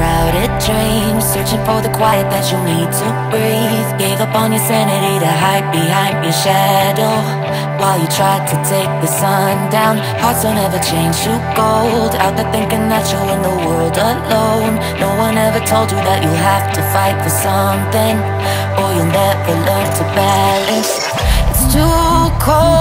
crowded dreams Searching for the quiet that you need to breathe. Gave up on your sanity to hide behind your shadow While you tried to take the sun down. Hearts don't ever change to gold Out there thinking that you're in the world alone. No one ever told you that you have to fight for something Or you'll never learn to balance. It's too cold.